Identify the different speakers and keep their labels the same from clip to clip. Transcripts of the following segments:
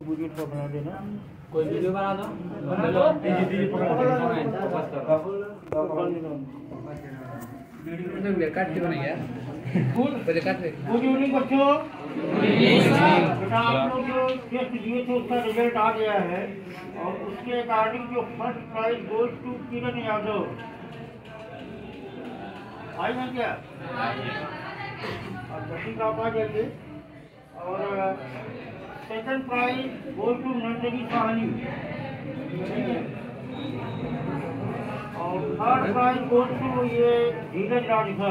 Speaker 1: Video तो बना देना
Speaker 2: कोई वीडियो बना दो।
Speaker 1: बना दो। दीदी दीदी पकड़
Speaker 2: काट के बनाइए पहले काट ले
Speaker 1: गुड इवनिंग बच्चों बेटा आप लोग जो टेस्ट दिए थे उसका रिज़ल्ट आ गया है और उसके अकॉर्डिंग जो first prize goes to Kiran Yadav आई ना क्या और बच्ची का आप आ जाइए और second prize goes to Nandini Sahni और थर्ड प्राइज गोज टू ये धीरज आइए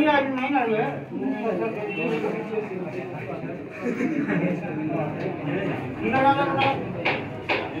Speaker 1: नहीं आई नहीं आई है किरण आ जाओ बेटा।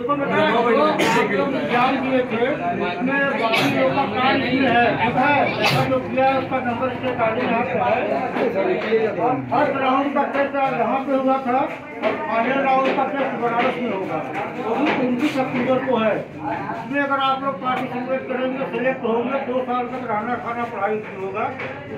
Speaker 1: देखो बेटा आप लोग एग्ज़ाम दिए थे। उसमें बाकी लोग का काम नहीं है। ऐसा जो किया उसका नंबर इसके काले यहाँ पे है। फ़र्स्ट राउंड का टेस्ट यहाँ पे हुआ था और फाइनल राउंड का टेस्ट बनारस में होगा। वो भी उनतीस अक्टूबर को है। इसमें अगर आप लोग पार्टिसिपेट करेंगे सिलेक्ट होंगे, दो साल तक रहना खाना पढ़ाई होगा।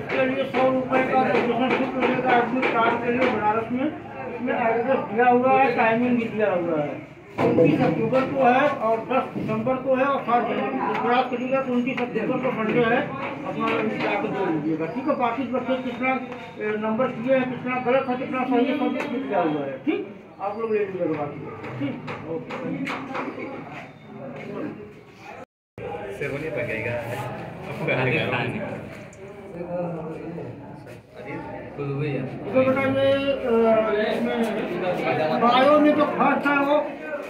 Speaker 1: उसके लिए सौ रुपये का रजिस्ट्रेशन शुल्क मिलेगा एडमिट कार्ड के लिए बनारस में। इसमें एड्रेस दिया हुआ है टाइमिंग भी दिया हुआ है। उनतीस अक्टूबर को है और दस दिसंबर को है और सात जनवरी को करिएगा तो उनतीस अक्टूबर को संडे है। अपना जाकर दे लीजिएगा ठीक है? बाकी बच्चे कितना नंबर किए हैं कितना गलत है कितना सही है सब कुछ दिया हुआ है? ठीक? आप लोग ले लीजिएगा बाकी ठीक? ओके तो बेटा ये इसमें बायो में जो फ़र्स्ट है वो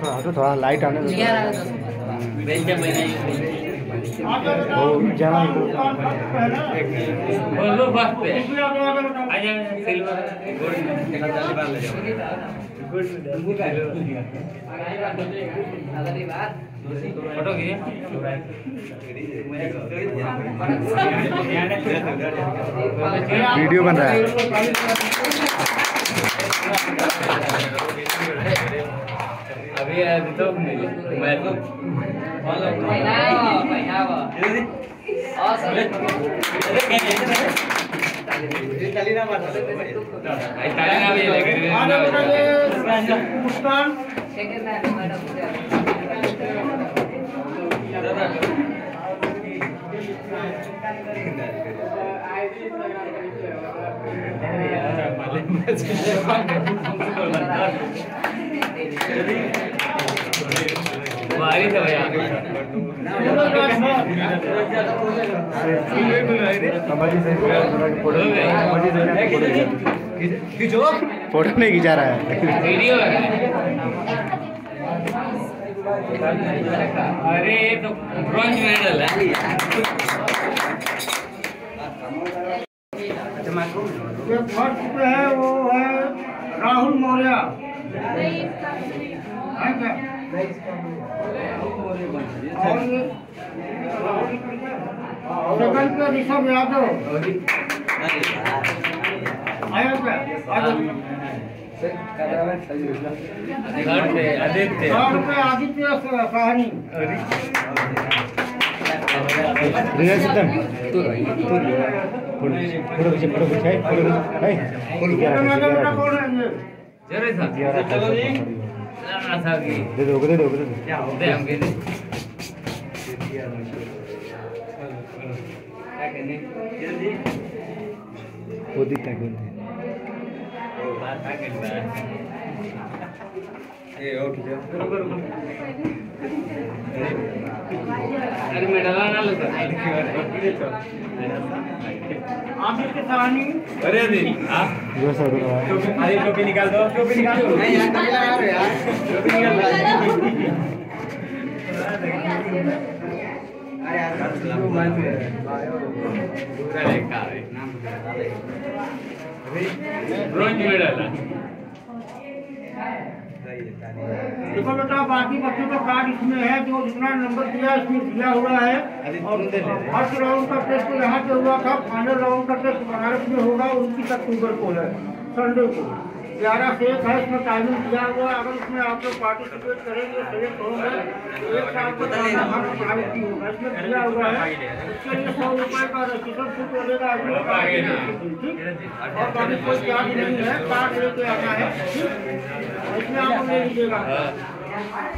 Speaker 3: थोड़ा हटो थोड़ा लाइट आने दो
Speaker 2: फ़ोटो
Speaker 3: वीडियो बन रहा है।
Speaker 2: अभी अभी तो मैं तो
Speaker 1: मुस्कान
Speaker 3: फ़ोटो नहीं खिंचा रहा है।
Speaker 2: वीडियो अरे तो ब्रॉन्ज मेडल है
Speaker 1: ये फ़र्स्ट पे है वो है राहुल मौर्य है क्या और ये सेकंड पे ऋषभ यादव। क्या
Speaker 2: आदित्य
Speaker 1: साहनी
Speaker 3: रिया सिद्धम तू तू फ़ोटो पीछे फ़ोटो पीछे है फ़ोटो है फ़ोटो क्या
Speaker 1: है
Speaker 3: दिया रखा
Speaker 2: चलो जी।
Speaker 3: दे दो दे दो दे दो।
Speaker 2: दे हम के दे
Speaker 3: वो दिखता है? कौन
Speaker 2: बात आ गई अरे मैं डरा ना लगा
Speaker 1: आदित्य साहनी
Speaker 2: अरे
Speaker 3: जो सर
Speaker 2: अरे टोपी निकाल दो। टोपी निकाल दो। नहीं यार लगा रहे यार। टोपी निकाल दो।
Speaker 1: देखो बेटा बाकी बच्चों का कार्ड इसमें है जो जितना नंबर दिया है इसमें दिया हुआ है। और फ़र्स्ट राउंड का टेस्ट यहाँ पे हुआ था फाइनल राउंड का टेस्ट बनारस में होगा उनतीस अक्टूबर को है संडे को। ग्यारह से एक है इसमें टाइमिंग दिया हुआ है। अगर उसमें आप लोग पार्टिसिपेट करेंगे सेलेक्ट होंगे तो एक साल को प्राइवेटी होगा। इसमें दिया हुआ है। इसके लिए सौ रुपए का रजिस्टर शुल्क लगेगा ठीक? और बाकी कोई चार्ज नहीं है कार्ड लेके आना है इसमें आप ले लीजिएगा।